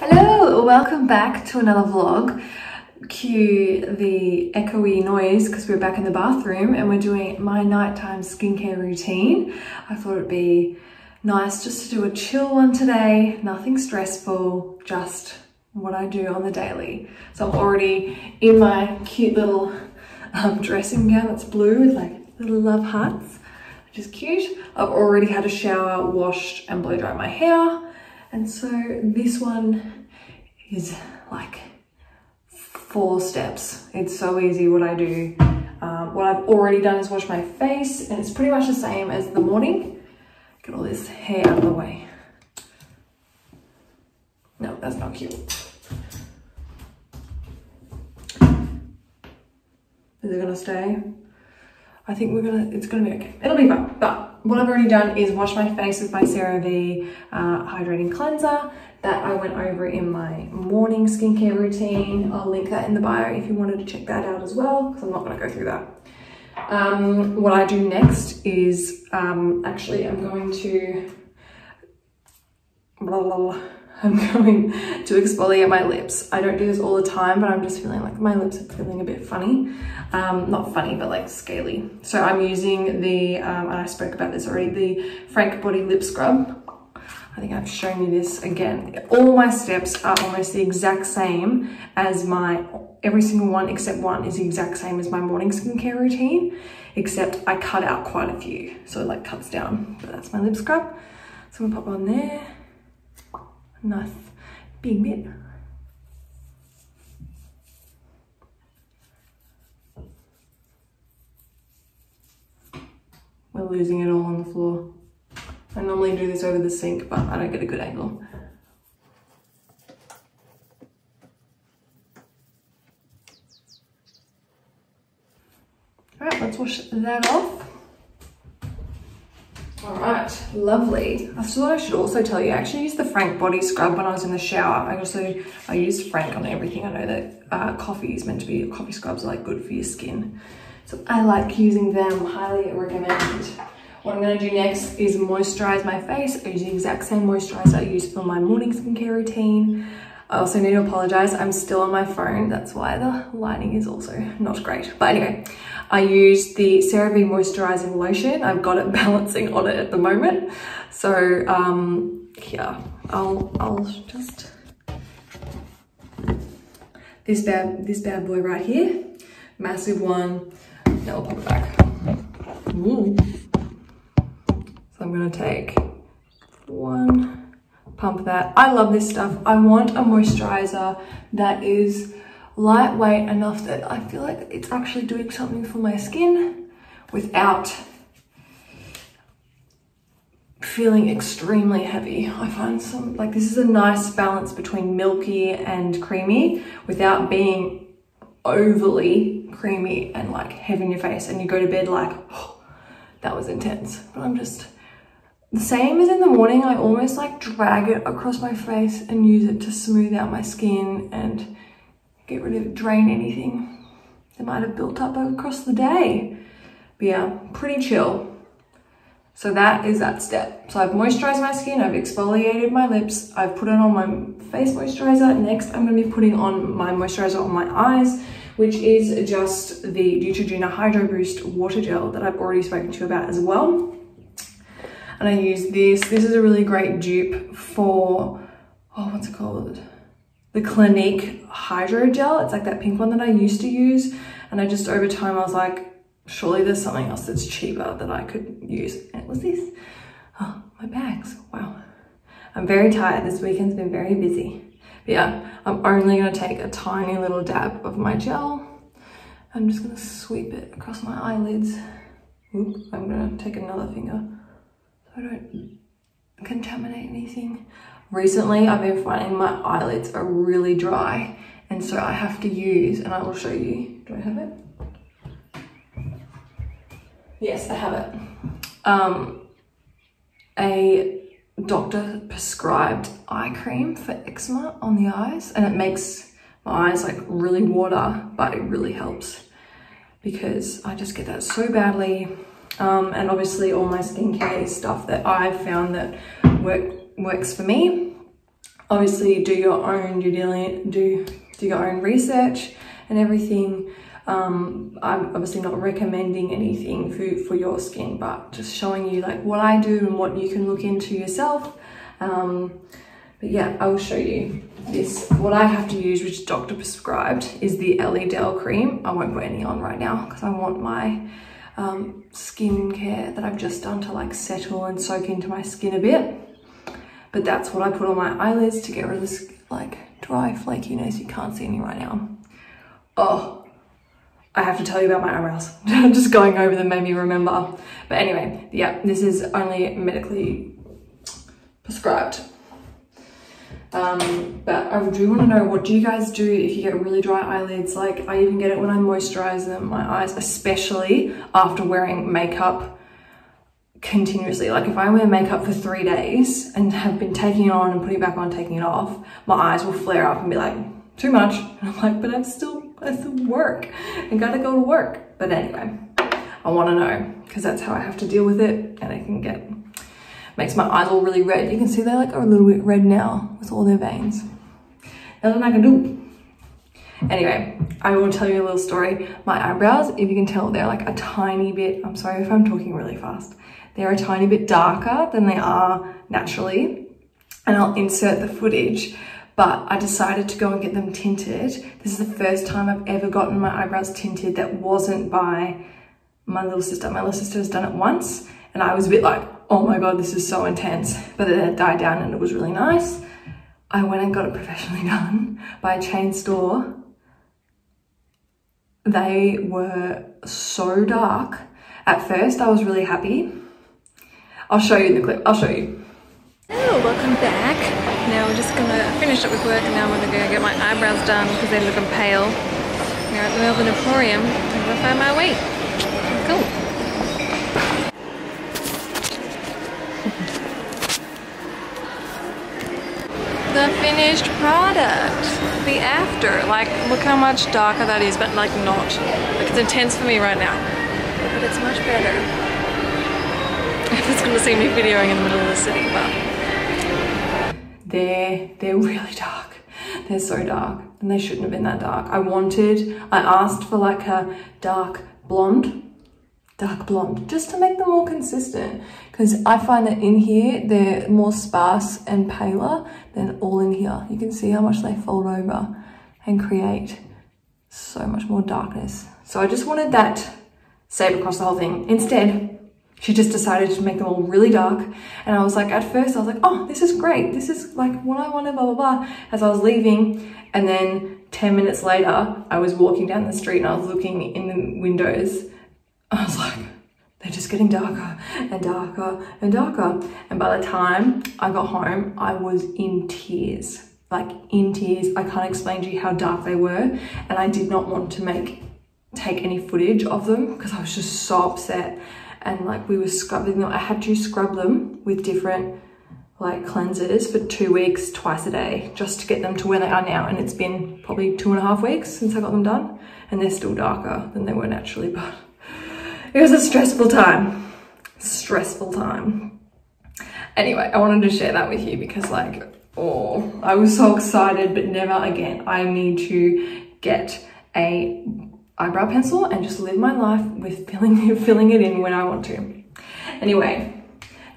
Hello, welcome back to another vlog. Cue the echoey noise because we're back in the bathroom and we're doing my nighttime skincare routine. I thought it'd be nice just to do a chill one today, nothing stressful, just what I do on the daily. So I'm already in my cute little um, dressing gown that's blue with like little love hearts, which is cute. I've already had a shower, washed and blow dried my hair. And so this one is like four steps. It's so easy what I do. Um, what I've already done is wash my face and it's pretty much the same as the morning. Get all this hair out of the way. No, that's not cute. Is it gonna stay? I think we're gonna, it's gonna be okay. It'll be fine. But what I've already done is wash my face with my CeraVe uh, Hydrating Cleanser that I went over in my morning skincare routine. I'll link that in the bio if you wanted to check that out as well, because I'm not gonna go through that. Um, what I do next is, um, actually I'm going to, blah, blah, blah. I'm going to exfoliate my lips. I don't do this all the time, but I'm just feeling like my lips are feeling a bit funny. Um, not funny, but like scaly. So I'm using the, um, and I spoke about this already, the Frank Body Lip Scrub. I think I've shown you this again. All my steps are almost the exact same as my, every single one except one is the exact same as my morning skincare routine, except I cut out quite a few. So it like cuts down, but that's my lip scrub. So I'm gonna pop on there nice big bit. We're losing it all on the floor. I normally do this over the sink, but I don't get a good angle. All right, let's wash that off. All right, lovely. I thought I should also tell you, I actually used the Frank body scrub when I was in the shower. I also, I use Frank on everything. I know that uh, coffee is meant to be, coffee scrubs are like good for your skin. So I like using them, highly recommend. What I'm gonna do next is moisturize my face. I use the exact same moisturizer I use for my morning skincare routine. I also need to apologize. I'm still on my phone. That's why the lighting is also not great. But anyway, I use the CeraVe Moisturizing Lotion. I've got it balancing on it at the moment. So um, yeah, I'll, I'll just, this bad, this bad boy right here, massive one. Now I'll pop it back. Ooh. So I'm gonna take one, pump that. I love this stuff. I want a moisturizer that is lightweight enough that I feel like it's actually doing something for my skin without feeling extremely heavy. I find some, like this is a nice balance between milky and creamy without being overly creamy and like heavy in your face and you go to bed like, oh, that was intense. But I'm just, the same as in the morning, I almost like drag it across my face and use it to smooth out my skin and get rid of, drain anything that might have built up across the day. But yeah, pretty chill. So that is that step. So I've moisturized my skin, I've exfoliated my lips, I've put on my face moisturizer. Next, I'm gonna be putting on my moisturizer on my eyes, which is just the Neutrogena Hydro Boost Water Gel that I've already spoken to you about as well and I use this. This is a really great dupe for, oh, what's it called? The Clinique Hydro Gel. It's like that pink one that I used to use. And I just, over time, I was like, surely there's something else that's cheaper that I could use. And it was this. Oh, my bags, wow. I'm very tired. This weekend's been very busy. But yeah, I'm only gonna take a tiny little dab of my gel. I'm just gonna sweep it across my eyelids. I'm gonna take another finger. I don't contaminate anything. Recently, I've been finding my eyelids are really dry and so I have to use, and I will show you, do I have it? Yes, I have it. Um, a doctor prescribed eye cream for eczema on the eyes and it makes my eyes like really water, but it really helps because I just get that so badly um, and obviously all my skincare stuff that I've found that work, works for me. obviously do your own due diligence, do, do your own research and everything. Um, I'm obviously not recommending anything for, for your skin, but just showing you like what I do and what you can look into yourself. Um, but yeah, I will show you this. What I have to use, which doctor prescribed, is the Elidel cream. I won't put any on right now because I want my um, skin care that I've just done to like settle and soak into my skin a bit. But that's what I put on my eyelids to get rid of this like dry flakiness. You can't see any right now. Oh, I have to tell you about my eyebrows. just going over them made me remember. But anyway, yeah, this is only medically prescribed. Um, but I do want to know what do you guys do if you get really dry eyelids? Like I even get it when I moisturize them, my eyes, especially after wearing makeup continuously. Like if I wear makeup for three days and have been taking it on and putting it back on, taking it off, my eyes will flare up and be like, too much. And I'm like, but I'm still, I still work and gotta go to work. But anyway, I want to know because that's how I have to deal with it and it can get makes my eyes all really red. You can see they like are a little bit red now with all their veins. Nothing I can do. Anyway, I will tell you a little story. My eyebrows, if you can tell, they're like a tiny bit, I'm sorry if I'm talking really fast. They're a tiny bit darker than they are naturally. And I'll insert the footage, but I decided to go and get them tinted. This is the first time I've ever gotten my eyebrows tinted that wasn't by my little sister. My little sister has done it once and I was a bit like, oh my God, this is so intense. But then it died down and it was really nice. I went and got it professionally done by a chain store. They were so dark. At first, I was really happy. I'll show you in the clip. I'll show you. Hello, welcome back. Now we're just gonna finish up with work and now I'm gonna go get my eyebrows done because they're looking pale. We're at the Melbourne Emporium. I'm gonna find my way. Cool. the finished product. The after like look how much darker that is but like not. Like it's intense for me right now. But it's much better. If it's gonna see me videoing in the middle of the city but. They're they're really dark. They're so dark. And they shouldn't have been that dark. I wanted I asked for like a dark blonde dark blonde just to make them more consistent because I find that in here they're more sparse and paler than all in here. You can see how much they fold over and create so much more darkness. So I just wanted that save across the whole thing. Instead, she just decided to make them all really dark. And I was like, at first I was like, oh, this is great. This is like what I wanted, blah, blah, blah, as I was leaving. And then 10 minutes later, I was walking down the street and I was looking in the windows I was like, they're just getting darker and darker and darker. And by the time I got home, I was in tears, like in tears. I can't explain to you how dark they were. And I did not want to make, take any footage of them because I was just so upset. And like we were scrubbing them, I had to scrub them with different like cleansers for two weeks, twice a day, just to get them to where they are now. And it's been probably two and a half weeks since I got them done. And they're still darker than they were naturally, but it was a stressful time. Stressful time. Anyway, I wanted to share that with you because like, oh, I was so excited, but never again. I need to get a eyebrow pencil and just live my life with filling, filling it in when I want to. Anyway,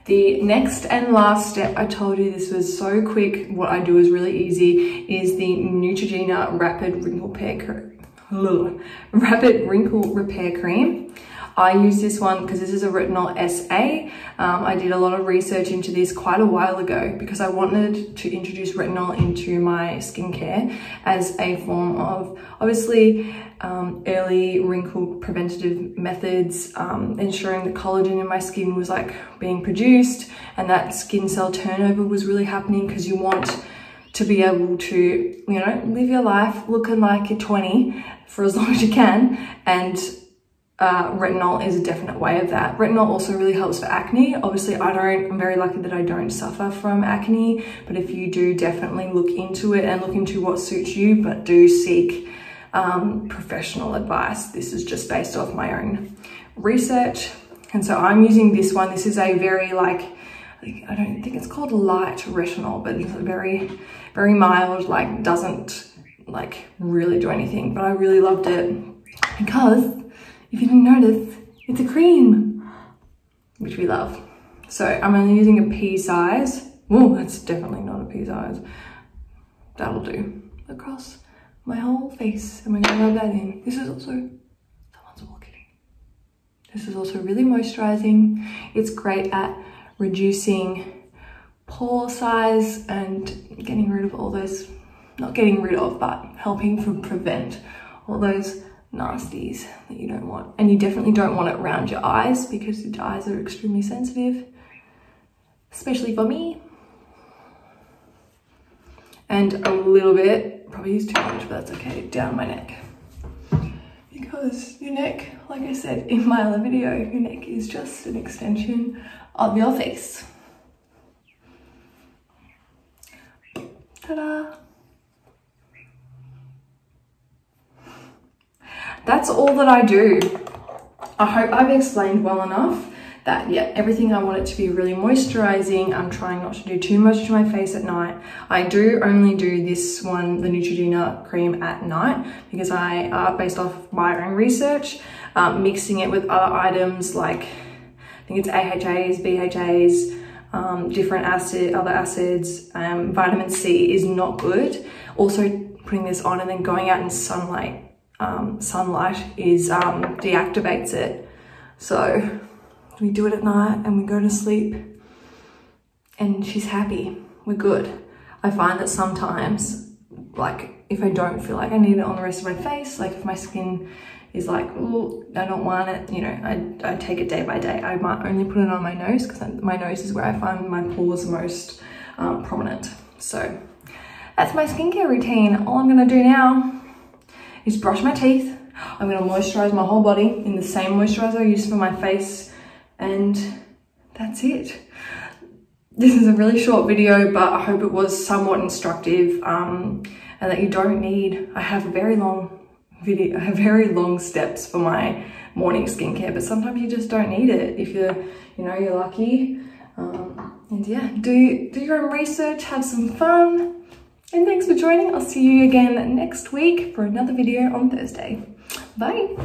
the next and last step, I told you this was so quick, what I do is really easy, is the Neutrogena Rapid Wrinkle Repair, Rapid Wrinkle Repair Cream. I use this one because this is a retinol SA. Um, I did a lot of research into this quite a while ago because I wanted to introduce retinol into my skincare as a form of obviously um, early wrinkle preventative methods, um, ensuring that collagen in my skin was like being produced and that skin cell turnover was really happening because you want to be able to, you know, live your life looking like you're 20 for as long as you can and uh, retinol is a definite way of that. Retinol also really helps for acne. Obviously, I don't, I'm very lucky that I don't suffer from acne, but if you do, definitely look into it and look into what suits you, but do seek um, professional advice. This is just based off my own research. And so I'm using this one. This is a very like I don't think it's called light retinol, but it's very, very mild, like doesn't like really do anything, but I really loved it because if you didn't notice, it's a cream, which we love. So I'm only using a pea size. Oh, that's definitely not a pea size. That'll do across my whole face. And we're gonna rub that in. This is also. This is also really moisturizing. It's great at reducing pore size and getting rid of all those, not getting rid of, but helping to prevent all those nasties that you don't want. And you definitely don't want it around your eyes because your eyes are extremely sensitive, especially for me. And a little bit, probably use too much, but that's okay, down my neck. Because your neck, like I said in my other video, your neck is just an extension of your face. Ta-da! That's all that I do. I hope I've explained well enough that yeah, everything I want it to be really moisturizing. I'm trying not to do too much to my face at night. I do only do this one, the Neutrogena cream at night because I, uh, based off my own research, um, mixing it with other items like, I think it's AHAs, BHAs, um, different acid, other acids, um, vitamin C is not good. Also putting this on and then going out in sunlight, um, sunlight is um, deactivates it. So we do it at night and we go to sleep and she's happy. We're good. I find that sometimes, like if I don't feel like I need it on the rest of my face, like if my skin is like, oh, I don't want it, you know, I, I take it day by day. I might only put it on my nose because my nose is where I find my pores most um, prominent. So that's my skincare routine. All I'm gonna do now is brush my teeth. I'm gonna moisturize my whole body in the same moisturizer I use for my face and that's it. This is a really short video, but I hope it was somewhat instructive um, and that you don't need, I have a very long video, I have very long steps for my morning skincare, but sometimes you just don't need it if you're, you know, you're lucky. Um, and yeah, do, do your own research, have some fun. And thanks for joining. I'll see you again next week for another video on Thursday. Bye.